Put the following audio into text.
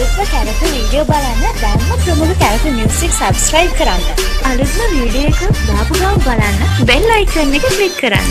අලුත්ම කැරක වීඩියෝ බලන්න දැන්ම ප්‍රමුඛ කැරක මියසික් සබස්ක්‍රයිබ් කරන්න. අලුත්ම වීඩියෝ එකක් දාපු ගමන් බලන්න බෙල් අයිකන් එක ක්ලික් කරන්න.